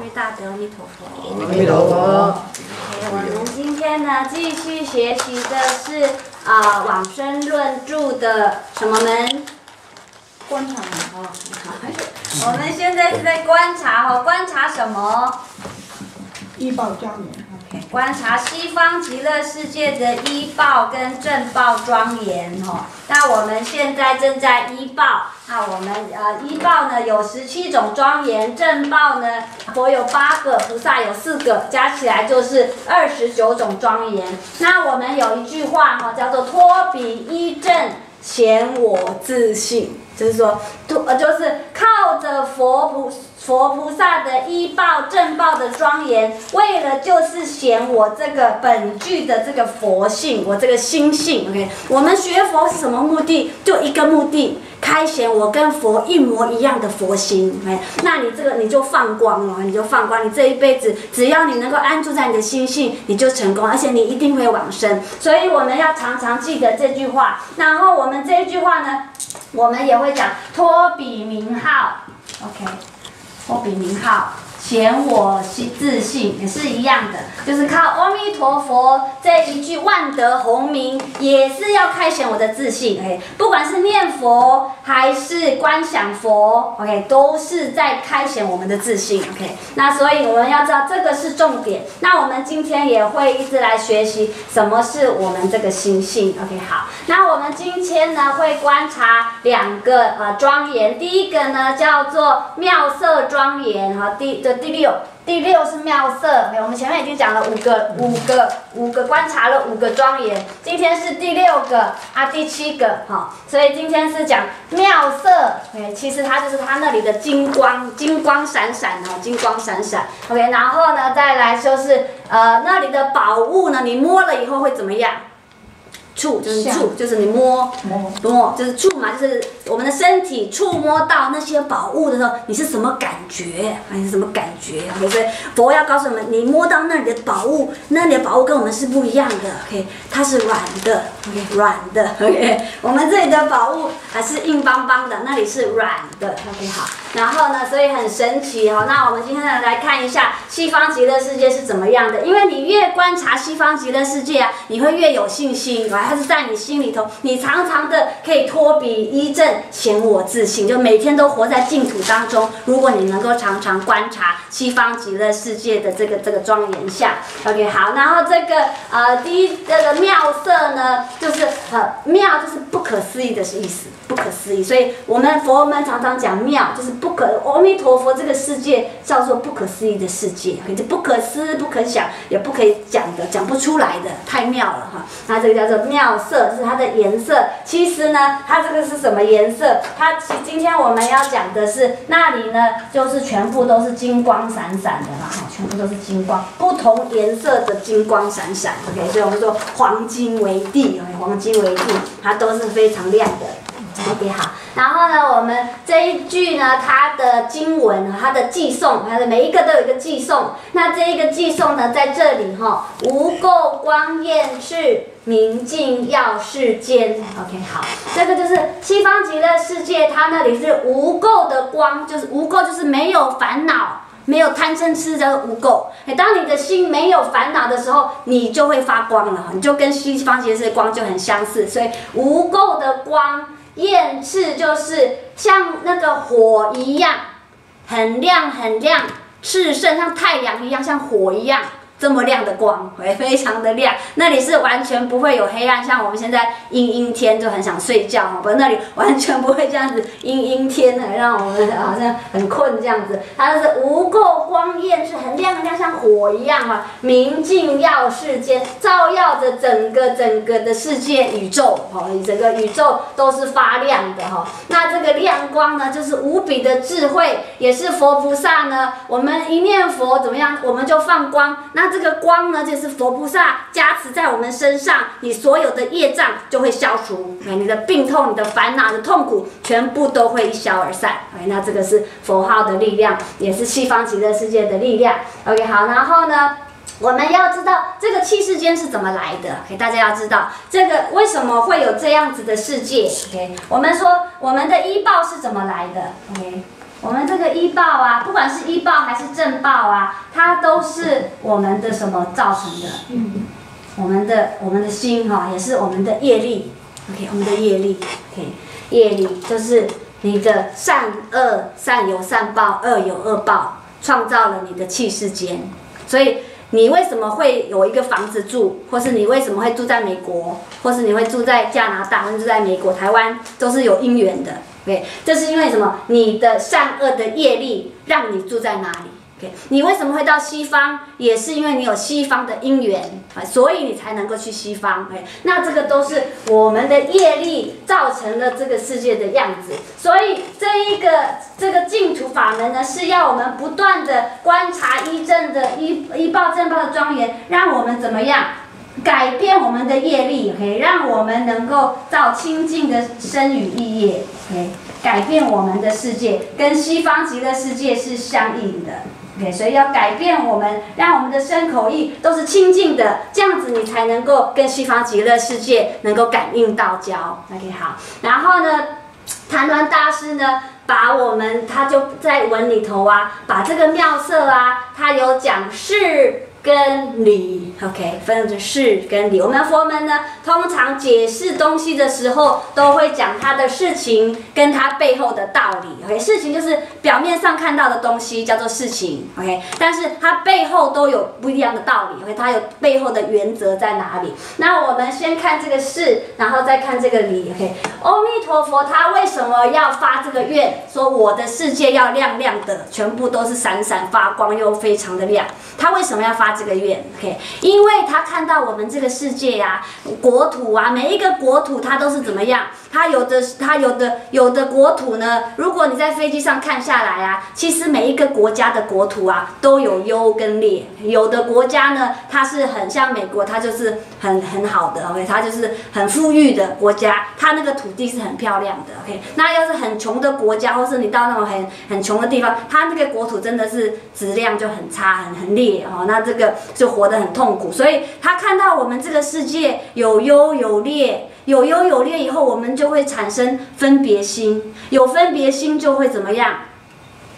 各位大德，阿弥陀佛。阿弥陀佛。我们今天呢，继续学习的是啊《往生论著》的什么门？观察门哦。我们现在是在观察哦，观察什么？医报庄严。观察西方极乐世界的医报跟正报庄严哦。那我们现在正在医报。那我们呃医报呢有十七种庄严，正报呢佛有八个，菩萨有四个，加起来就是二十九种庄严。那我们有一句话哈，叫做托比依正显我自信，就是说托呃就是靠着佛菩佛菩萨的依报正报的庄严，为了就是显我这个本具的这个佛性，我这个心性。OK，我们学佛是什么目的？就一个目的。开显我跟佛一模一样的佛心，哎，那你这个你就放光了，你就放光，你这一辈子只要你能够安住在你的心性，你就成功，而且你一定会往生。所以我们要常常记得这句话。然后我们这一句话呢，我们也会讲托比名号，OK，我比您好显我心自信也是一样的，就是靠阿弥陀佛这一句万德洪名，也是要开显我的自信。哎不管是念佛还是观想佛，OK，都是在开显我们的自信。OK，那所以我们要知道这个是重点。那我们今天也会一直来学习什么是我们这个心性。OK，好，那我们今天呢会观察两个呃庄严，第一个呢叫做妙色庄严，哈，第的。第六，第六是妙色。我们前面已经讲了五个，五个，五个观察了五个庄严。今天是第六个啊，第七个哈。所以今天是讲妙色。哎，其实它就是它那里的金光，金光闪闪哦，金光闪闪。OK，然后呢，再来就是呃那里的宝物呢，你摸了以后会怎么样？触就是触，就是你摸摸摸，就是触嘛，就是我们的身体触摸到那些宝物的时候，你是什么感觉？你是什么感觉？对不对？佛要告诉我们，你摸到那里的宝物，那里的宝物跟我们是不一样的。OK，它是软的。OK，软的。OK，我们这里的宝物还是硬邦邦的，那里是软的。OK，好。然后呢，所以很神奇哈。那我们今天呢来看一下西方极乐世界是怎么样的，因为你越观察西方极乐世界啊，你会越有信心。它是在你心里头，你常常的可以托比依正显我自信，就每天都活在净土当中。如果你能够常常观察西方极乐世界的这个这个庄严相，OK，好，然后这个呃第一这个妙色呢，就是呃妙就是不可思议。的意思，不可思议。所以我们佛门常常讲妙，就是不可阿弥陀佛这个世界叫做不可思议的世界，就不可思不可想，也不可以讲的，讲不出来的，太妙了哈。那这个叫做妙。色是它的颜色，其实呢，它这个是什么颜色？它其今天我们要讲的是那里呢，就是全部都是金光闪闪的啦，哈，全部都是金光，不同颜色的金光闪闪。OK，所以我们说黄金为地黄金为地，它都是非常亮的。OK 好，然后呢，我们这一句呢，它的经文，它的寄颂，它的每一个都有一个寄颂。那这一个寄颂呢，在这里哈，无垢光焰赤，明镜耀世间。OK 好，这个就是西方极乐世界，它那里是无垢的光，就是无垢，就是没有烦恼，没有贪嗔痴的无垢。哎，当你的心没有烦恼的时候，你就会发光了，你就跟西方极乐世界光就很相似。所以无垢的光。焰赤就是像那个火一样，很亮很亮，炽盛像太阳一样，像火一样。这么亮的光，会非常的亮，那里是完全不会有黑暗，像我们现在阴阴天就很想睡觉哈，不，那里完全不会这样子阴阴天的，让我们好像很困这样子。它是无垢光焰，是很亮很亮，像火一样啊，明镜耀世间，照耀着整个整个的世界宇宙，哦，整个宇宙都是发亮的哈。那这个亮光呢，就是无比的智慧，也是佛菩萨呢。我们一念佛怎么样，我们就放光，那。这个光呢，就是佛菩萨加持在我们身上，你所有的业障就会消除，哎，你的病痛、你的烦恼、的痛苦，全部都会一消而散，哎，那这个是佛号的力量，也是西方极乐世界的力量。OK，好，然后呢，我们要知道这个气世间是怎么来的，给大家要知道这个为什么会有这样子的世界。OK，我们说我们的医报是怎么来的？OK。我们这个医报啊，不管是医报还是政报啊，它都是我们的什么造成的？嗯，我们的我们的心哈、也是我们的业力。OK，我们的业力，OK，业力就是你的善恶，善有善报，恶有恶报，创造了你的气世间。所以你为什么会有一个房子住，或是你为什么会住在美国，或是你会住在加拿大，或者住在美国、台湾，都是有因缘的。OK，这是因为什么？你的善恶的业力让你住在哪里？OK，你为什么会到西方？也是因为你有西方的因缘啊，所以你才能够去西方。OK，那这个都是我们的业力造成了这个世界的样子。所以这一个这个净土法门呢，是要我们不断的观察一正的一一报正报的庄严，让我们怎么样？改变我们的业力，OK，让我们能够造清净的身语意业，OK，改变我们的世界，跟西方极乐世界是相应的，OK，所以要改变我们，让我们的身口意都是清净的，这样子你才能够跟西方极乐世界能够感应道交，OK，好，然后呢，谭鸾大师呢，把我们他就在文里头啊，把这个妙色啊，他有讲是。跟理，OK，分成是跟理。我们佛门呢，通常解释东西的时候，都会讲它的事情跟它背后的道理。OK，事情就是表面上看到的东西叫做事情，OK，但是它背后都有不一样的道理，OK，它有背后的原则在哪里？那我们先看这个是，然后再看这个理，OK。阿弥陀佛，他为什么要发这个愿，说我的世界要亮亮的，全部都是闪闪发光又非常的亮？他为什么要发这个愿？OK，因为他看到我们这个世界呀、国土啊，每一个国土它都是怎么样？它有的，它有的，有的国土呢，如果你在飞机上看下来啊，其实每一个国家的国土啊都有优跟劣。有的国家呢，它是很像美国，它就是很很好的，OK，它就是很富裕的国家，它那个土地是很漂亮的，OK。那要是很穷的国家，或是你到那种很很穷的地方，它那个国土真的是质量就很差，很很劣哦，那这个就活得很痛苦。所以他看到我们这个世界有优有劣。有优有劣以后，我们就会产生分别心，有分别心就会怎么样？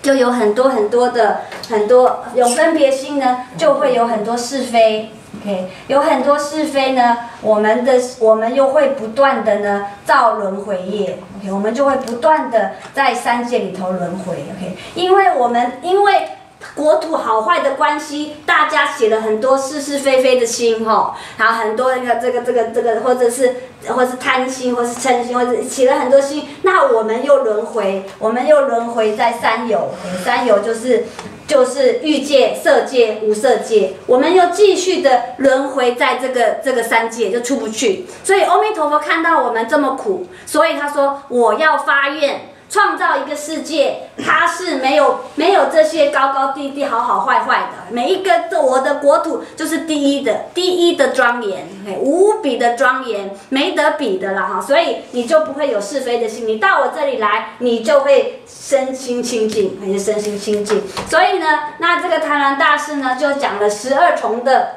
就有很多很多的很多有分别心呢，就会有很多是非。OK，有很多是非呢，我们的我们又会不断的呢造轮回业。OK，我们就会不断的在三界里头轮回。OK，因为我们因为。国土好坏的关系，大家写了很多是是非非的心哈，然后很多那个这个这个这个，或者是或是贪心，或是嗔心，或者起了很多心，那我们又轮回，我们又轮回在三有，三有就是就是欲界、色界、无色界，我们又继续的轮回在这个这个三界，就出不去。所以阿弥陀佛看到我们这么苦，所以他说我要发愿。创造一个世界，它是没有没有这些高高低低、好好坏坏的。每一个我的国土就是第一的，第一的庄严，无比的庄严，没得比的了哈。所以你就不会有是非的心。你到我这里来，你就会身心清净，还是身心清净。所以呢，那这个贪婪大师呢，就讲了十二重的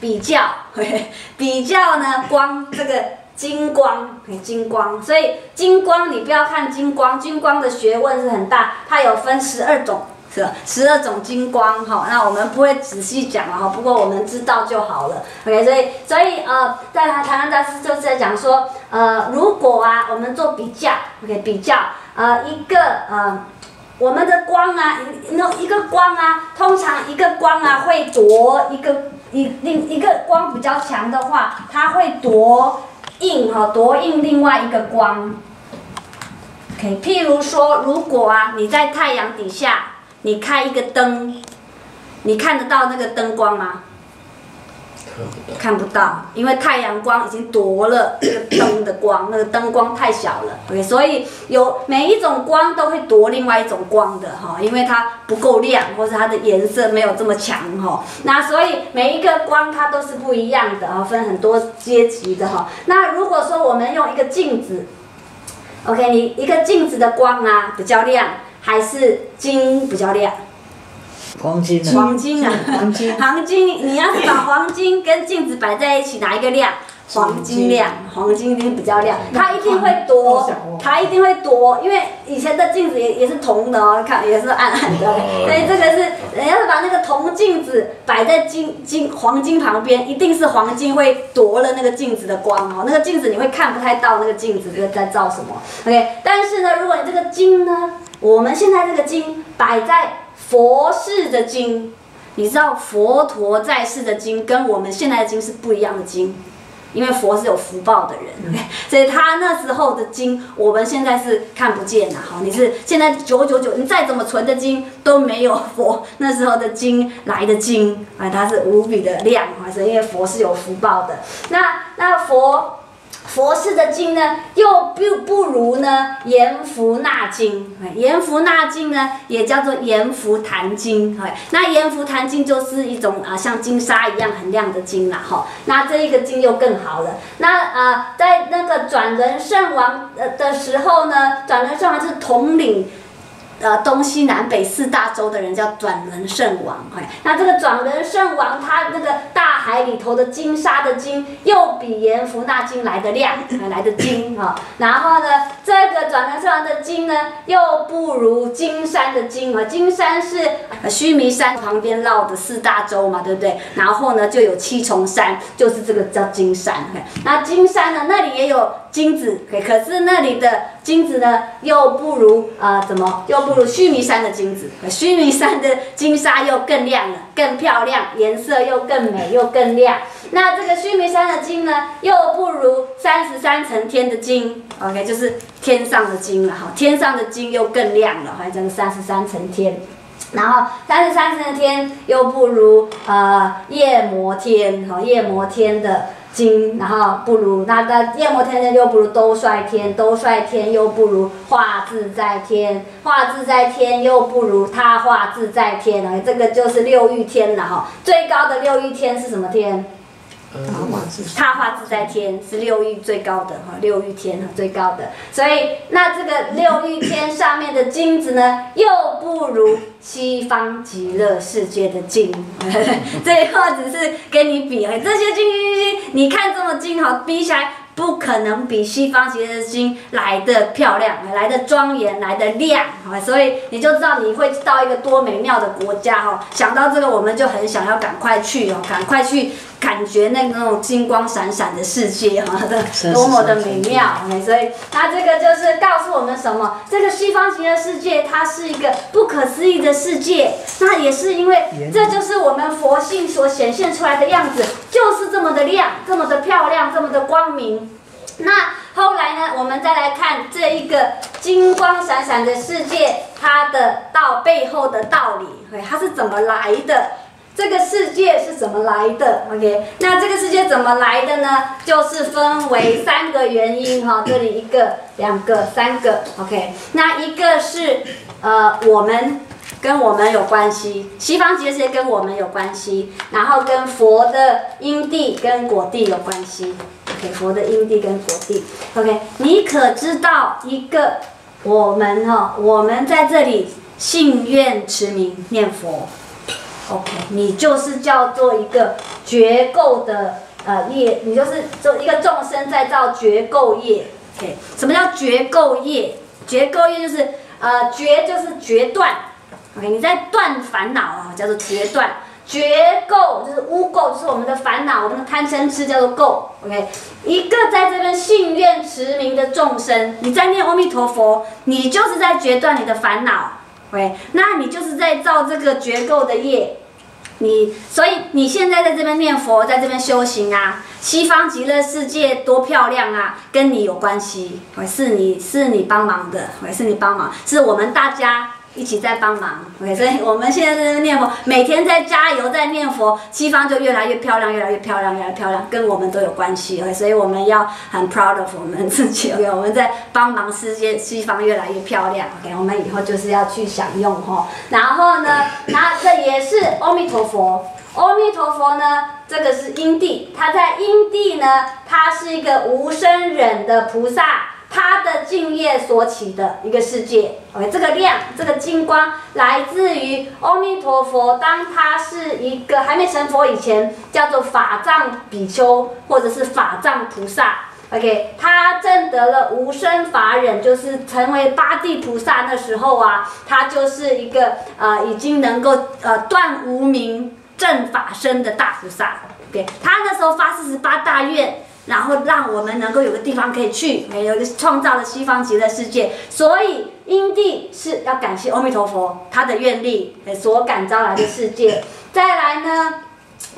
比较，比较呢，光这个。金光，金光，所以金光你不要看金光，金光的学问是很大，它有分十二种，是吧？十二种金光，哈，那我们不会仔细讲了哈，不过我们知道就好了，OK，所以所以呃，在台湾大师就是在讲说，呃，如果啊，我们做比较，OK，比较，呃，一个呃，我们的光啊，那一个光啊，通常一个光啊会夺一个一另一个光比较强的话，它会夺。映哈夺映另外一个光，OK，譬如说，如果啊你在太阳底下，你开一个灯，你看得到那个灯光吗？看不到，因为太阳光已经夺了那个灯的光，那个灯光太小了。OK，所以有每一种光都会夺另外一种光的哈，因为它不够亮，或者它的颜色没有这么强哈。那所以每一个光它都是不一样的啊，分很多阶级的哈。那如果说我们用一个镜子，OK，你一个镜子的光啊比较亮，还是金比较亮？黄金啊，黄金啊，黄金。黄金，你要是把黄金跟镜子摆在一起，哪一个亮？黄金亮，黄金。一定比较亮，它一定会好夺它一定会夺，因为以前的镜子也也是铜的哦，看也是暗暗的，哦。所以这个是，人要是把那个铜镜子摆在金金黄金旁边，一定是黄金会夺了那个镜子的光哦，那个镜子你会看不太到那个镜子在照什么，OK，但是呢，如果你这个金呢，我们现在这个金摆在佛世的经。你知道佛陀在世的经跟我们现在的经是不一样的经，因为佛是有福报的人，所以他那时候的经我们现在是看不见的。好，你是现在九九九，你再怎么存的经都没有佛 那时候的经来的经啊，它是无比的亮啊，是因为佛是有福报的。那那佛。佛寺的经呢，又不不如呢阎浮那经。哎阎浮那经呢，也叫做阎浮檀经。那阎浮檀经就是一种啊，像金沙一样很亮的经了。哈，那这一个经又更好了。那啊，在那个转轮圣王呃的时候呢，转轮圣王是统领。呃，东西南北四大洲的人叫转轮圣王，哎，那这个转轮圣王，他那个大海里头的金沙的金，又比阎浮那金来的亮，来的金啊、然后呢，这个转轮圣王的金呢，又不如金山的金啊，金山是呃须弥山旁边绕的四大洲嘛，对不对？然后呢，就有七重山，就是这个叫金山。那金山呢，那里也有金子，可是那里的金子呢，又不如呃怎么，又不如须弥山的金子。须弥山的金沙又更亮了，更漂亮，颜色又更美又更亮。那这个须弥山的金呢，又不如三十三层天的金。OK，就是天上的金了哈，天上的金又更亮了，还这个三十三层天。然后三十三层天又不如呃夜摩天，哈、夜摩天的金，然后不如那那夜摩天天又不如兜率天，兜率天又不如画自在天，画自在天又不如他画自在天啊，这个就是六欲天了哈。最高的六欲天是什么天？他化自在天是六欲最高的哈，六欲天哈最高的，所以那这个六欲天上面的金子呢，又不如西方极乐世界的金。最后只是跟你比而，这些金金金，你看这么金哈，比起来。不可能比西方极乐的金来的漂亮，来的庄严，来的亮，啊，所以你就知道你会到一个多美妙的国家哈。想到这个，我们就很想要赶快去哦，赶快去感觉那那种金光闪闪的世界哈，多么的美妙。哎所以那这个就是告诉我们什么？这个西方极乐世界它是一个不可思议的世界，那也是因为这就是我们佛性所显现出来的样子，就是这么的亮，这么的漂亮，这么的光明。那后来呢？我们再来看这一个金光闪闪的世界，它的到背后的道理，哎，它是怎么来的？这个世界是怎么来的？OK，那这个世界怎么来的呢？就是分为三个原因哈，这里一个、两个、三个。OK，那一个是呃我们。跟我们有关系，西方极乐世界跟我们有关系，然后跟佛的因地跟果地有关系。OK，佛的因地跟果地。OK，你可知道一个我们哈、我们在这里信愿持名念佛。OK，你就是叫做一个绝垢的呃业，你就是做一个众生在造绝垢业。OK，什么叫绝垢业？绝垢业就是呃绝就是决断。OK，你在断烦恼啊，叫做决断。绝垢就是污垢，就是我们的烦恼，我们的贪嗔痴叫做垢。OK，一个在这边信愿持名的众生，你在念阿弥陀佛，你就是在决断你的烦恼。喂那你就是在造这个绝垢的业。你所以你现在在这边念佛，在这边修行啊，西方极乐世界多漂亮啊，跟你有关系，我是你是你帮忙的，我是你帮忙，是我们大家一起在帮忙。OK，所以 我们现在在念佛，每天在加油，在念佛，西方就越来越漂亮，越来越漂亮，越来越漂亮，跟我们都有关系。所以我们要很 proud of 我们自己。OK，我们在帮忙世界西方越来越漂亮。OK，我们以后就是要去享用哈。然后呢，那这也是阿弥陀佛。阿弥陀佛呢，这个是因地，它在因地呢，它是一个无生忍的菩萨。他的敬业所起的一个世界。OK，这个亮，这个金光来自于阿弥陀佛。当他是一个还没成佛以前，叫做法藏比丘或者是法藏菩萨。OK，他证得了无生法忍，就是成为八地菩萨的时候啊，他就是一个呃已经能够呃断无明正法身的大菩萨。OK，他那时候发四十八大愿，然后让我们能够有个地方可以去，有一个创造了西方极乐世界。所以因地是要感谢阿弥陀佛他的愿力所感召来的世界。再来呢，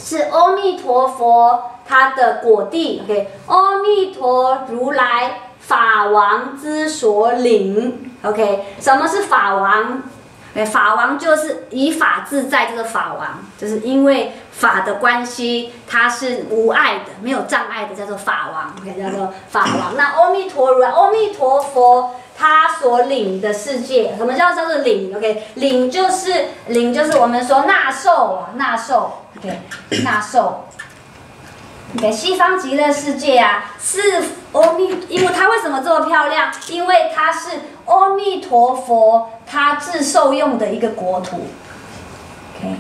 是阿弥陀佛。他的果地，OK，阿弥陀如来法王之所领，OK，什么是法王？法王就是以法自在，这个法王，就是因为法的关系，它是无碍的，没有障碍的，叫做法王，OK，叫做法王。那阿弥陀如来，阿弥陀佛他所领的世界，什么叫叫做领 “OK，领就是领就是我们说纳受啊，纳受，OK，纳受。给西方极乐世界啊，是阿弥，因为它为什么这么漂亮？因为它是阿弥陀佛他自受用的一个国土。OK，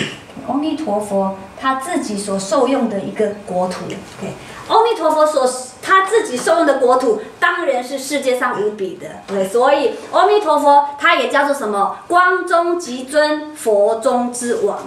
阿弥陀佛他自己所受用的一个国土。OK，阿弥陀佛所他自己受用的国土，当然是世界上无比的。OK，所以阿弥陀佛他也叫做什么？光中极尊，佛中之王，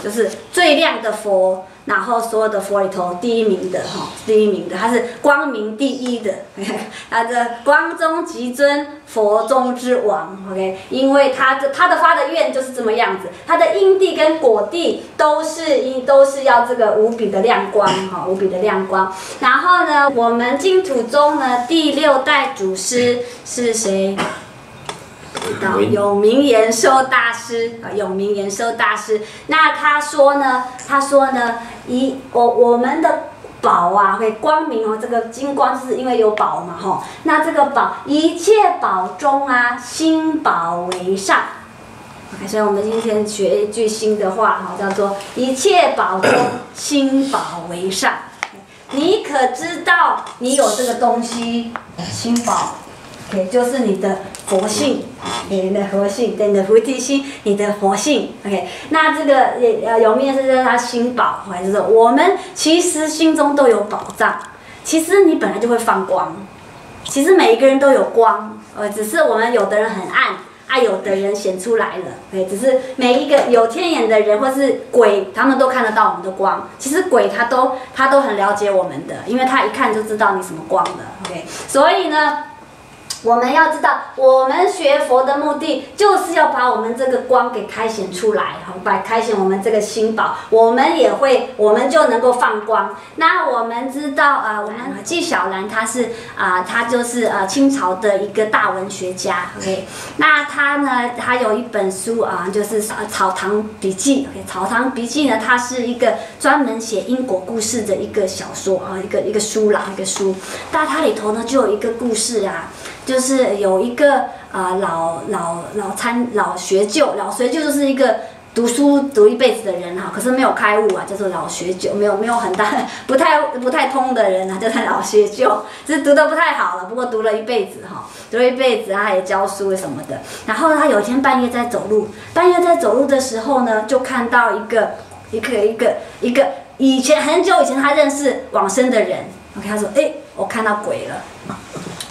就是最亮的佛。然后所有的佛里头第一名的哈，第一名的，他是光明第一的，他的光中极尊，佛中之王，OK，因为他的他的发的愿就是这么样子，他的因地跟果地都是因都是要这个无比的亮光哈，无比的亮光。然后呢，我们净土中呢第六代祖师是谁？有名延寿大师啊，有名延寿大师。那他说呢？他说呢？一我我们的宝啊，会光明哦。这个金光是因为有宝嘛，哈。那这个宝，一切宝中啊，心宝为上。OK，所以我们今天学一句新的话哈，叫做一切宝中心宝为上。你可知道你有这个东西，心宝？OK，就是你的佛性，你的佛性，你的菩提心，你的佛性。OK，那这个也呃有面是叫他心宝，还是说我们其实心中都有宝藏？其实你本来就会放光，其实每一个人都有光，呃，只是我们有的人很暗，啊，有的人显出来了。OK，只是每一个有天眼的人或是鬼，他们都看得到我们的光。其实鬼他都他都很了解我们的，因为他一看就知道你什么光的。OK，所以呢。我们要知道，我们学佛的目的就是要把我们这个光给开显出来，哈，把开显我们这个心宝，我们也会，我们就能够放光。那我们知道，啊，我们纪晓岚他是啊，他就是呃清朝的一个大文学家，OK。那他呢，他有一本书啊，就是《草堂笔记》，OK，《草堂笔记》呢，它是一个专门写因果故事的一个小说啊，一个一个书啦，一个书。但它里头呢，就有一个故事啊。就是有一个啊老老老参老学究，老学究就是一个读书读一辈子的人哈，可是没有开悟啊，叫做老学究，没有没有很大 不太不太通的人啊，叫做老学究，只是读的不太好了，不过读了一辈子哈，读了一辈子他也教书什么的。然后他有一天半夜在走路，半夜在走路的时候呢，就看到一个一个一个一个以前很久以前他认识往生的人，OK，他说哎，我看到鬼了。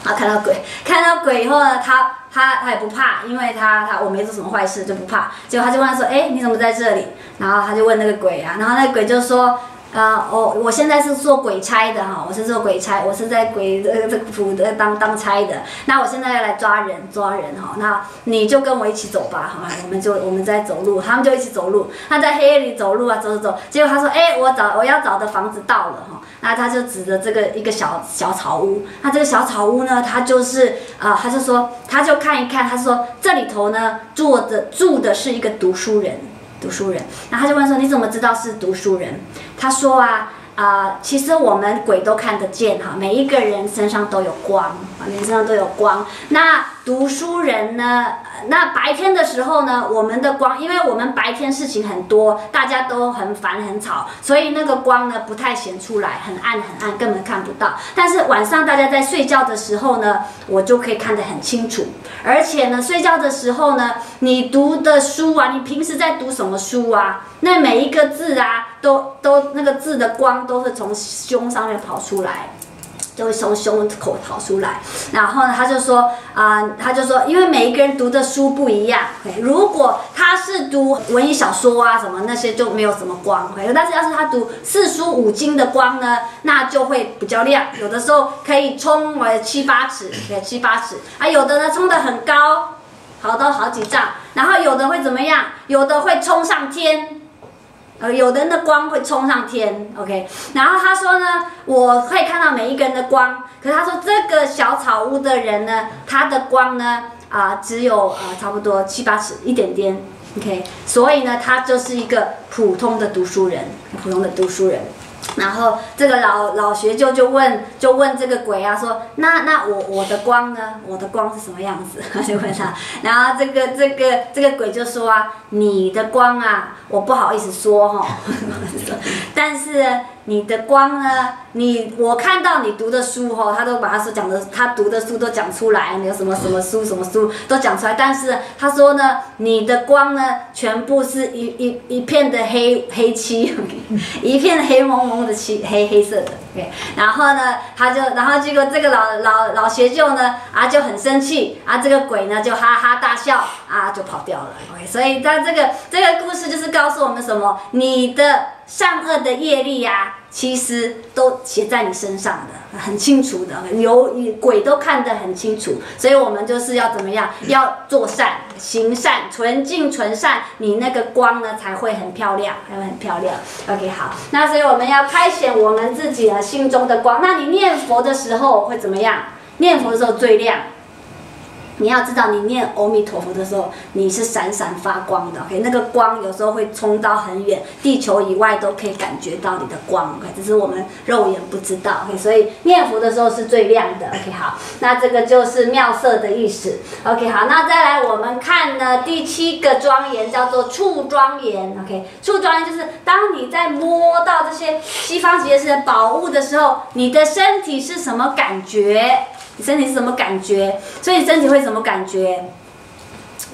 他看到鬼，看到鬼以后呢，他他他也不怕，因为他他我没做什么坏事就不怕。结果他就问他说：“哎，你怎么在这里？”然后他就问那个鬼啊，然后那个鬼就说：“啊，我我现在是做鬼差的哈，我是做鬼差，我是在鬼这这府的当当差的。那我现在要来抓人抓人哈，那你就跟我一起走吧，好，我们就我们在走路，他们就一起走路。他在黑夜里走路啊，走走走。结果他说：哎，我找我要找的房子到了哈。”那他就指着这个一个小小草屋，那这个小草屋呢，他就是啊，他就说，他就看一看，他说这里头呢住的住的是一个读书人，读书人。然后他就问说，你怎么知道是读书人？他说啊啊，其实我们鬼都看得见哈，每一个人身上都有光啊，人身上都有光。那读书人呢，那白天的时候呢，我们的光，因为我们白天事情很多，大家都很烦很吵，所以那个光呢不太显出来，很暗很暗，根本看不到。但是晚上大家在睡觉的时候呢，我就可以看得很清楚。而且呢，睡觉的时候呢，你读的书啊，你平时在读什么书啊？那每一个字啊，都都那个字的光都是从胸上面跑出来。就会从胸口跑出来，然后呢，他就说啊、他就说，因为每一个人读的书不一样如果他是读文艺小说啊什么那些就没有什么光，OK，但是要是他读四书五经的光呢，那就会比较亮，有的时候可以冲呃七八尺七八尺，啊，有的呢冲得很高，好多好几丈，然后有的会怎么样？有的会冲上天。呃，有的人的光会冲上天，OK。然后他说呢，我可以看到每一个人的光，可是他说这个小草屋的人呢，他的光呢，啊、只有啊差不多七八尺，一点点，OK。所以呢，他就是一个普通的读书人，普通的读书人。然后这个老老学究就问，就问这个鬼啊，说那那我我的光呢？我的光是什么样子？就问他。然后这个这个这个鬼就说啊，你的光啊，我不好意思说哈、但是你的光呢，你我看到你读的书哦、他都把他说讲的，他读的书都讲出来，你有什么什么书什么书都讲出来。但是他说呢，你的光呢，全部是一一一片的黑黑漆，一片黑蒙蒙的漆，黑黑色的。然后呢，他就，然后结果这个老老老学究呢，啊就很生气，啊这个鬼呢就哈哈大笑，啊就跑掉了。OK，所以在这个这个故事就是告诉我们什么？你的善恶的业力呀、其实都写在你身上的，很清楚的，有鬼都看得很清楚。所以我们就是要怎么样？要做善，行善，纯净纯善，你那个光呢才会很漂亮，才会很漂亮。OK，好，那所以我们要开显我们自己的心中的光。那你念佛的时候会怎么样？念佛的时候最亮。你要知道，你念阿弥陀佛的时候，你是闪闪发光的。OK，那个光有时候会冲到很远，地球以外都可以感觉到你的光。OK，只是我们肉眼不知道。OK，所以念佛的时候是最亮的。OK，好，那这个就是妙色的意思。OK，好，那再来我们看呢第七个庄严叫做触庄严。OK，触庄严就是当你在摸到这些西方极乐世界宝物的时候，你的身体是什么感觉？你身体是什么感觉？所以你身体会什么感觉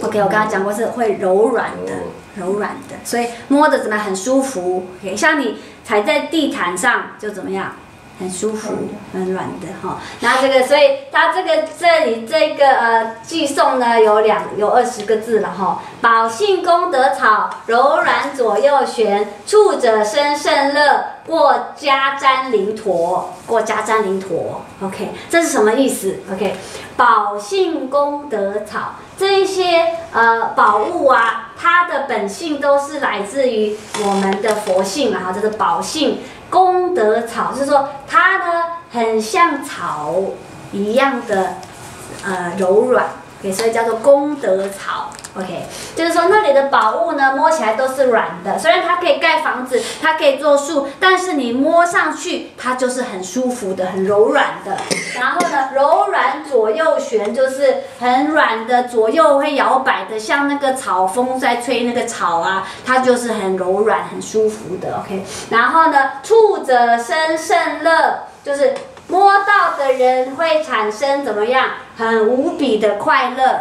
？OK，我刚刚讲过是会柔软的，柔软的，所以摸着怎么样很舒服。OK，像你踩在地毯上就怎么样？很舒服，很软的哈。那这个，所以它这个这里这个呃寄送呢有两有二十个字了哈。宝性功德草，柔软左右旋，触者生胜乐，过家瞻灵陀，过家瞻灵陀。OK，这是什么意思？OK，宝性功德草这一些呃宝物啊，它的本性都是来自于我们的佛性嘛，哈，这个宝性。功德草，就是说它呢很像草一样的呃柔软所以叫做功德草。OK，就是说那里的宝物呢，摸起来都是软的。虽然它可以盖房子，它可以做树，但是你摸上去，它就是很舒服的，很柔软的。然后呢，柔软左右旋，就是很软的，左右会摇摆的，像那个草风在吹那个草啊，它就是很柔软、很舒服的。OK，然后呢，触者生胜乐，就是摸到的人会产生怎么样，很无比的快乐。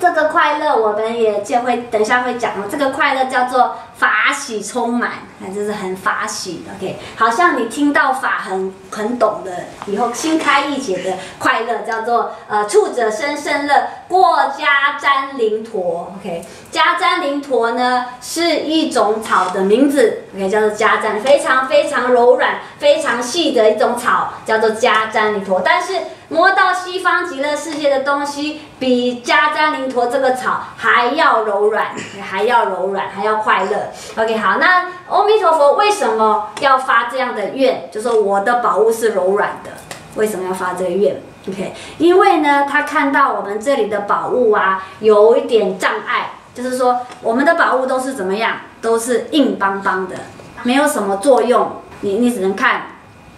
这个快乐我们也就会等一下会讲哦。这个快乐叫做法喜充满，啊，就是很法喜，OK，好像你听到法很很懂的，以后心开意解的快乐，叫做呃触者生胜乐，过家瞻灵陀，OK，家瞻灵陀呢是一种草的名字，OK，叫做家瞻，非常非常柔软、非常细的一种草，叫做家瞻灵陀，但是。摸到西方极乐世界的东西，比迦旃灵陀这个草还要柔软，还要柔软，还要快乐。OK，好，那阿弥陀佛为什么要发这样的愿？就说我的宝物是柔软的，为什么要发这个愿？OK，因为呢，他看到我们这里的宝物啊，有一点障碍，就是说我们的宝物都是怎么样，都是硬邦邦的，没有什么作用，你你只能看。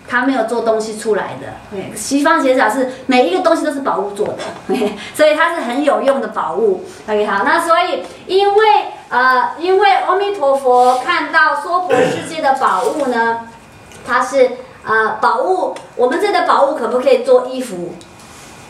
他没有做东西出来的。对，西方极乐寺是每一个东西都是宝物做的，所以它是很有用的宝物。OK，好，那所以因为呃，因为阿弥陀佛看到娑婆世界的宝物呢，它是呃宝物，我们这的宝物可不可以做衣服？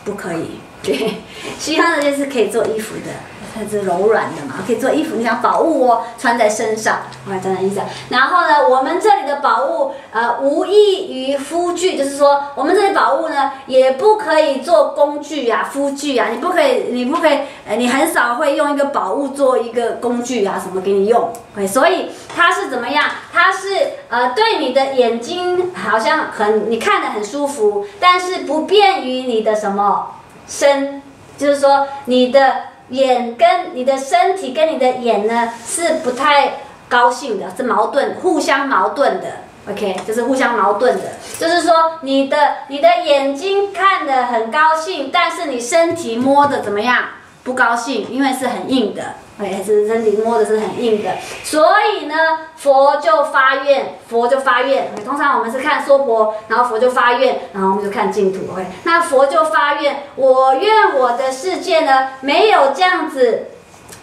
不可以。对，西方的就是可以做衣服的。它是柔软的嘛，可以做衣服。你想宝物哦，穿在身上，我看这样意思。然后呢，我们这里的宝物，呃，无异于夫具，就是说，我们这里宝物呢，也不可以做工具啊，夫具啊，你不可以，你不可以，呃，你很少会用一个宝物做一个工具啊，什么给你用。所以它是怎么样？它是呃，对你的眼睛好像很，你看的很舒服，但是不便于你的什么身，就是说你的。眼跟你的身体跟你的眼呢是不太高兴的，是矛盾，互相矛盾的。OK，就是互相矛盾的，就是说你的你的眼睛看的很高兴，但是你身体摸的怎么样？不高兴，因为是很硬的。哎，是身体摸的是很硬的，所以呢，佛就发愿，佛就发愿。通常我们是看娑婆，然后佛就发愿，然后我们就看净土。OK，那佛就发愿，我愿我的世界呢，没有这样子。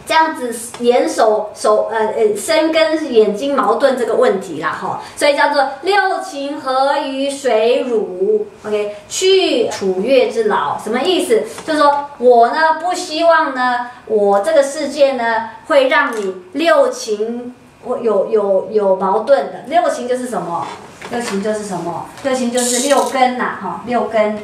这样子眼手手呃呃身跟眼睛矛盾这个问题啦哈，所以叫做六情合于水乳，OK，去楚月之劳，什么意思？就是说我呢不希望呢，我这个世界呢会让你六情有有有矛盾的。六情就是什么？六情就是什么？六情就是六根呐哈，六根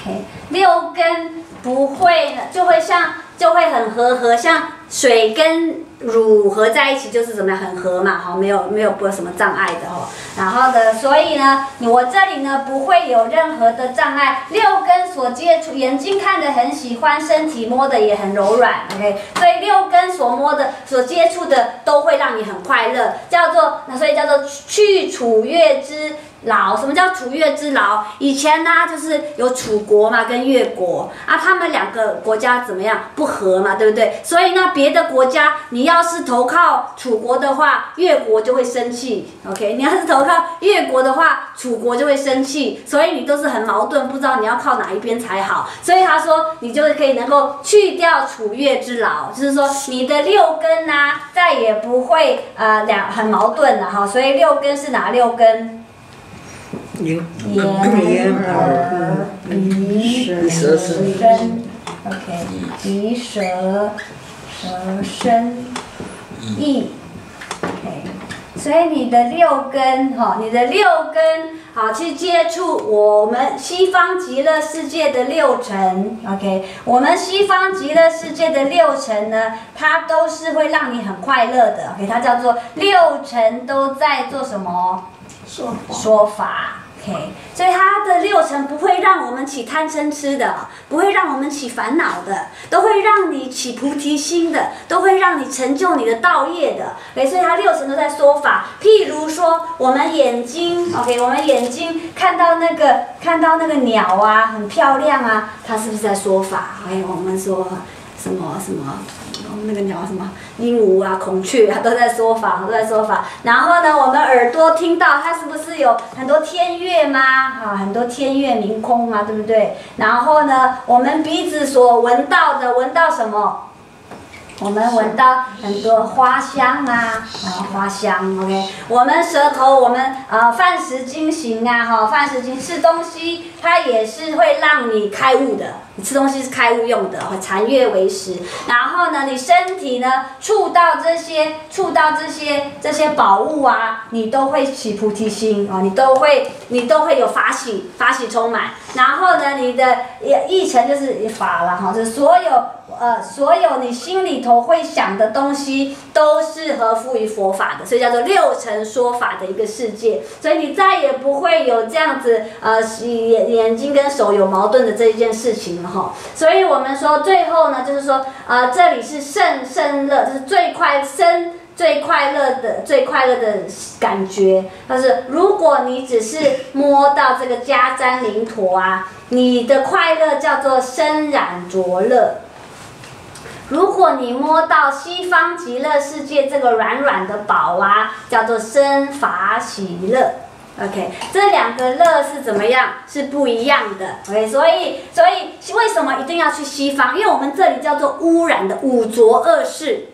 ，OK，六根不会呢，就会像。就会很和合，像水跟乳合在一起就是怎么样很合嘛，哈，没有没有不有什么障碍的哈。然后呢，所以呢，我这里呢不会有任何的障碍。六根所接触，眼睛看的很喜欢，身体摸的也很柔软，OK。所以六根所摸的、所接触的都会让你很快乐，叫做那所以叫做去楚越之。劳，什么叫楚越之劳？以前呢，就是有楚国嘛，跟越国啊，他们两个国家怎么样不和嘛，对不对？所以那，别的国家你要是投靠楚国的话，越国就会生气。OK，你要是投靠越国的话，楚国就会生气。所以你都是很矛盾，不知道你要靠哪一边才好。所以他说，你就是可以能够去掉楚越之劳，就是说你的六根呐，再也不会呃两很矛盾了哈。所以六根是哪六根？眼、耳、鼻、舌、身，OK，鼻、舌、舌、身、意所以你的六根，哈，你的六根，好去接触我们西方极乐世界的六尘，OK，我们西方极乐世界的六尘呢，它都是会让你很快乐的，OK，它叫做六尘都在做什么？说说法。OK，所以它的六层不会让我们起贪嗔痴的，不会让我们起烦恼的，都会让你起菩提心的，都会让你成就你的道业的。OK，所以它六层都在说法。譬如说，我们眼睛，OK，我们眼睛看到那个看到那个鸟啊，很漂亮啊，它是不是在说法？OK，我们说什么什么？那个鸟什么鹦鹉啊、孔雀啊，都在说法，都在说法。然后呢，我们耳朵听到它是不是有很多天乐吗？啊，很多天乐明空嘛，对不对？然后呢，我们鼻子所闻到的，闻到什么？我们闻到很多花香啊，啊，花香，OK。我们舌头，我们呃，饭食精行啊，哈，饭食精吃东西，它也是会让你开悟的。你吃东西是开悟用的，会残月为食。然后呢，你身体呢，触到这些，触到这些这些宝物啊，你都会起菩提心啊，你都会，你都会有法喜，法喜充满。然后呢，你的一成就是法了哈，就是所有。呃，所有你心里头会想的东西，都是合乎于佛法的，所以叫做六层说法的一个世界。所以你再也不会有这样子呃眼眼睛跟手有矛盾的这一件事情了哈。所以我们说最后呢，就是说呃这里是甚甚乐，就是最快生最快乐的最快乐的感觉。但是如果你只是摸到这个迦旃灵陀啊，你的快乐叫做身染着乐。如果你摸到西方极乐世界这个软软的宝啊，叫做生法喜乐 OK，这两个乐是怎么样？是不一样的。OK，所以所以为什么一定要去西方？因为我们这里叫做污染的五浊恶世，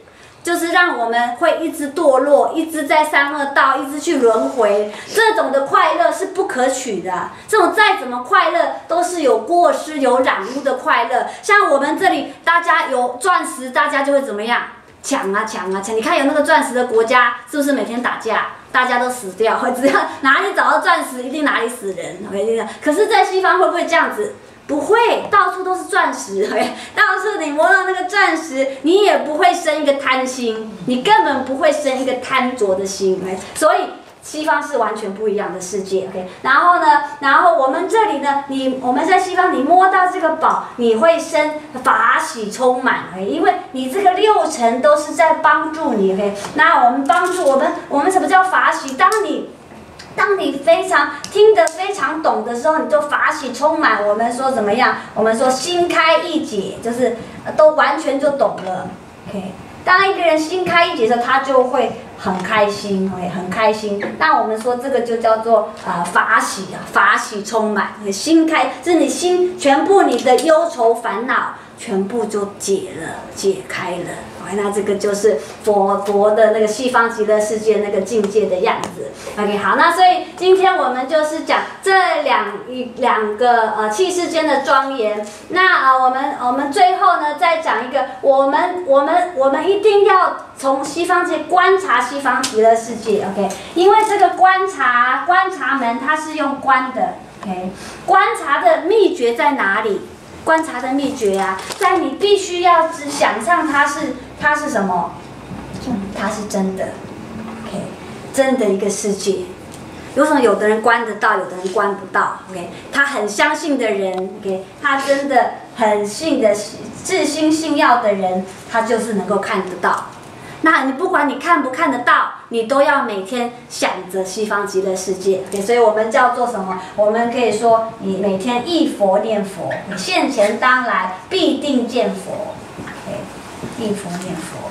就是让我们会一直堕落，一直在三恶道，一直去轮回。这种的快乐是不可取的。这种再怎么快乐，都是有过失、有染污的快乐。像我们这里，大家有钻石，大家就会怎么样？抢啊抢啊抢！你看有那个钻石的国家，是不是每天打架？大家都死掉，只要 哪里找到钻石，一定哪里死人。OK，可是，在西方会不会这样子？不会，到处都是钻石。OK，到处你摸到那个钻石，你也不会生一个贪心，你根本不会生一个贪着的心。所以。西方是完全不一样的世界，OK。然后呢，然后我们这里呢，你我们在西方，你摸到这个宝，你会生法喜充满，OK。因为你这个六层都是在帮助你，OK。那我们帮助我们，我们什么叫法喜？当你当你非常听得非常懂的时候，你就法喜充满。我们说怎么样？我们说心开意解，就是都完全就懂了，OK。当一个人心开意解的时候，他就会。很开心，会很开心。那我们说这个就叫做啊法喜啊，法喜充满，心开，是你心全部你的忧愁烦恼全部就解了，解开了，OK，。那这个就是佛佛的那个西方极乐世界那个境界的样子。OK，好，那所以今天我们就是讲这两一两个呃气世间的庄严。那啊，我们我们最后呢再讲一个，我们我们我们一定要从西方界观察西方极乐世界。OK，因为这个观察观察门它是用观的。OK，观察的秘诀在哪里？观察的秘诀啊，在你必须要只想象它是它是什么，它是真的，OK，真的一个世界。有种有的人观得到，有的人观不到？OK，他很相信的人，OK，他真的很信的自心信要的人，他就是能够看得到。那你不管你看不看得到，你都要每天想着西方极乐世界。对，所以我们叫做什么？我们可以说，你每天一佛念佛，你现前当来必定见佛。一，佛念佛。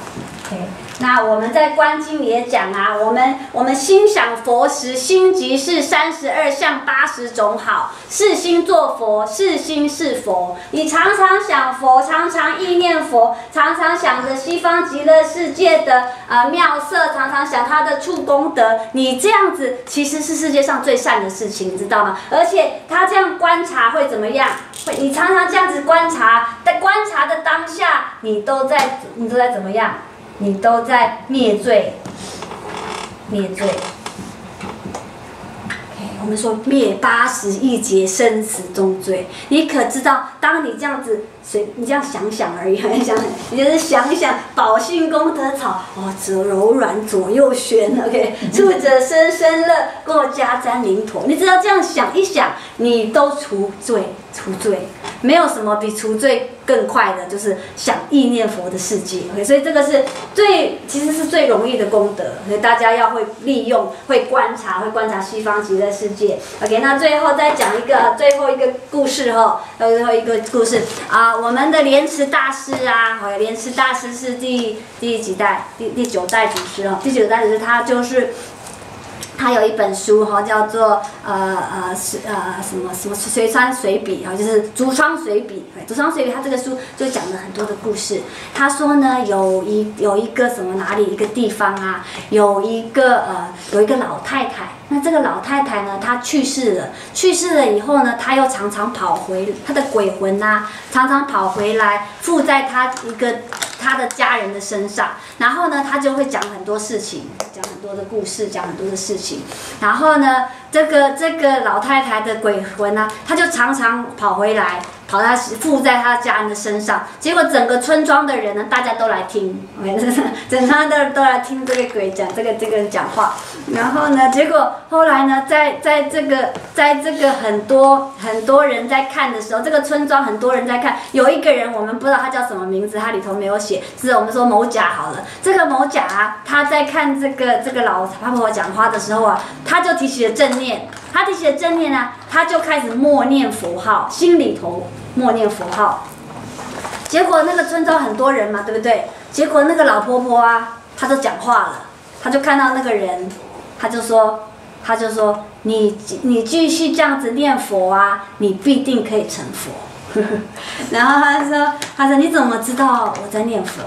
那我们在观经也讲啊，我们我们心想佛时，心即是三十二相八十种好，是心作佛，是心是佛。你常常想佛，常常意念佛，常常想着西方极乐世界的呃妙色，常常想他的处功德，你这样子其实是世界上最善的事情，你知道吗？而且他这样观察会怎么样？会，你常常这样子观察，在观察的当下，你都在你都在怎么样？你都在灭罪，灭罪。我们说灭八十一劫生死重罪，你可知道？当你这样子。所以你这样想想而已，想你就是想想宝性功德草，哦，则柔软左右旋，OK，住者生生乐，过家瞻灵陀。你只要这样想一想，你都除罪除罪，没有什么比除罪更快的，就是想意念佛的世界。OK，所以这个是最其实是最容易的功德，所以大家要会利用，会观察，会观察西方极乐世界。OK，那最后再讲一个最后一个故事哈，最后一个故事啊。我们的莲池大师啊，好，莲池大师是第第几代？第第九代祖师哦，第九代祖师他就是。他有一本书哈，叫做呃呃是呃什么什么随川随笔哈，就是竹窗随笔。竹窗随笔，他这个书就讲了很多的故事。他说呢，有一有一个什么哪里一个地方啊，有一个呃有一个老太太。那这个老太太呢，她去世了。去世了以后呢，她又常常跑回她的鬼魂呐，常常跑回来附在她一个。他的家人的身上，然后呢，他就会讲很多事情，讲很多的故事，讲很多的事情。然后呢，这个这个老太太的鬼魂呢，他就常常跑回来。跑他附在他家人的身上，结果整个村庄的人呢，大家都来听，整他的都来听这个鬼讲这个这个讲话。然后呢，结果后来呢，在在这个在这个很多很多人在看的时候，这个村庄很多人在看，有一个人我们不知道他叫什么名字，他里头没有写，是我们说某甲好了。这个某甲啊，他在看这个这个老婆婆讲话的时候啊，他就提起了正念。他提起了正念呢，他就开始默念佛号，心里头默念佛号。结果那个村庄很多人嘛，对不对？结果那个老婆婆啊，她就讲话了，她就看到那个人，她就说：“他就说你你继续这样子念佛啊，你必定可以成佛。然后他说他说你怎么知道我在念佛？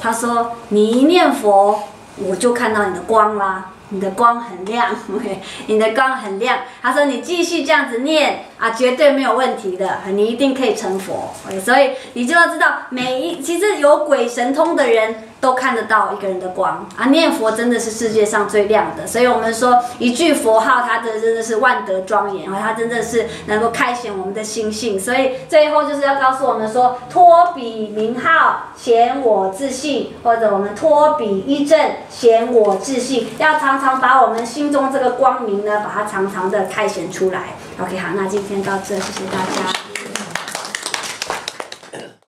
他说你一念佛，我就看到你的光啦。你的光很亮，你的光很亮。他说你继续这样子念啊，绝对没有问题的，你一定可以成佛。所以你就要知道，每一其实有鬼神通的人。都看得到一个人的光啊！念佛真的是世界上最亮的，所以我们说一句佛号，它的真的是万德庄严，它真的是能够开显我们的心性。所以最后就是要告诉我们说，托彼名号显我自信，或者我们托彼一正显我自信，要常常把我们心中这个光明呢，把它常常的开显出来。OK，好，那今天到这，谢谢大家。